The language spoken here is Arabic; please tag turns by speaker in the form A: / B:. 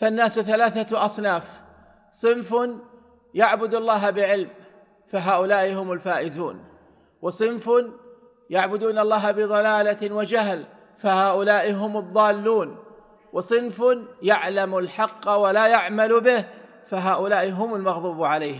A: فالناس ثلاثة أصناف صنف يعبد الله بعلم فهؤلاء هم الفائزون. وصنف يعبدون الله بضلالة وجهل فهؤلاء هم الضالون. وصنف يعلم الحق ولا يعمل به فهؤلاء هم المغضوب عليهم.